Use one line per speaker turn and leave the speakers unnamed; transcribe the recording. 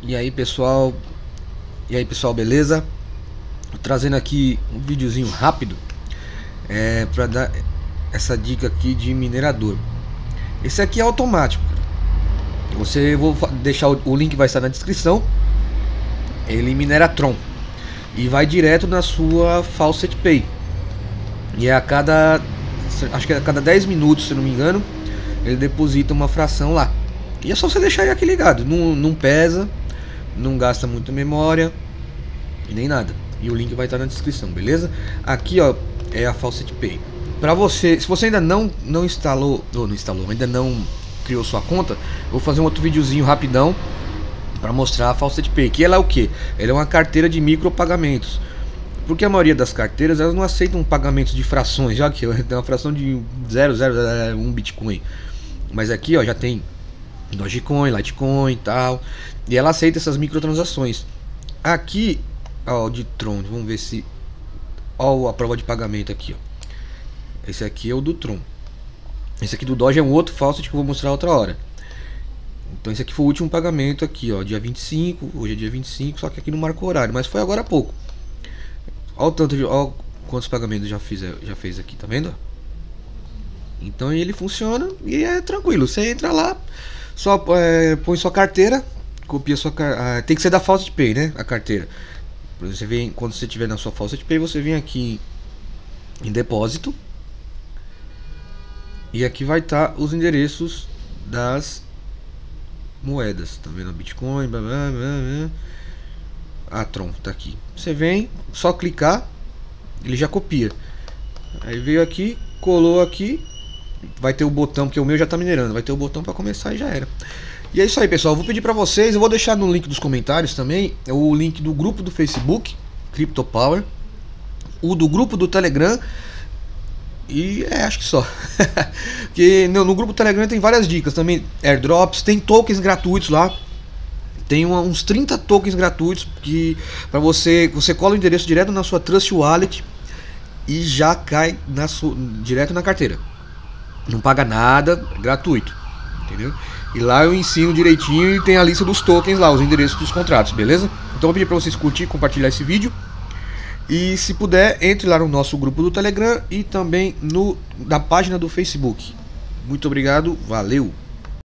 E aí pessoal, e aí pessoal, beleza? Trazendo aqui um videozinho rápido é, para dar essa dica aqui de minerador. Esse aqui é automático. Você vou deixar o, o link vai estar na descrição. Ele minera Tron e vai direto na sua Faucet Pay. E é a cada acho que é a cada 10 minutos, se não me engano, ele deposita uma fração lá. E é só você deixar ele aqui ligado, não, não pesa, não gasta muita memória e nem nada. E o link vai estar na descrição, beleza? Aqui ó é a Faucet Pay. Para você, se você ainda não não instalou, ou não instalou, ainda não criou sua conta, vou fazer um outro videozinho rapidão para mostrar a Faucet Pay, que ela é o que? Ela é uma carteira de micropagamentos. Porque a maioria das carteiras elas não aceitam pagamentos de frações, já que tem uma fração de 0,001 Bitcoin. Mas aqui ó, já tem Dogecoin, Litecoin e tal. E ela aceita essas microtransações. Aqui, ó, de Tron, vamos ver se. Ó, a prova de pagamento aqui, ó. Esse aqui é o do Tron. Esse aqui do Doge é um outro falso que eu vou mostrar outra hora. Então esse aqui foi o último pagamento aqui, ó, dia 25, hoje é dia 25, só que aqui não marcou horário, mas foi agora há pouco. Olha o tanto de, olha quantos pagamentos já fiz, já fez aqui, tá vendo? Então ele funciona e é tranquilo. Você entra lá, só é, põe sua carteira, copia sua ah, tem que ser da Faucet Pay, né? A carteira. Você vem quando você tiver na sua Faucet Pay, você vem aqui em depósito e aqui vai estar tá os endereços das moedas. Tá vendo? Bitcoin, blá, blá, blá, blá. Tron tá aqui. Você vem, só clicar, ele já copia. Aí veio aqui, colou aqui vai ter o botão, porque o meu já está minerando, vai ter o botão para começar e já era. E é isso aí, pessoal. Eu vou pedir para vocês, eu vou deixar no link dos comentários também, o link do grupo do Facebook, Crypto Power, o do grupo do Telegram e é, acho que só. Porque no, no, grupo do Telegram tem várias dicas também, airdrops, tem tokens gratuitos lá. Tem uma, uns 30 tokens gratuitos que para você, você cola o endereço direto na sua Trust Wallet e já cai na sua, direto na carteira. Não paga nada, gratuito. Entendeu? E lá eu ensino direitinho e tem a lista dos tokens lá, os endereços dos contratos, beleza? Então eu vou pedir para vocês curtir e compartilhar esse vídeo. E se puder, entre lá no nosso grupo do Telegram e também no, na página do Facebook. Muito obrigado, valeu!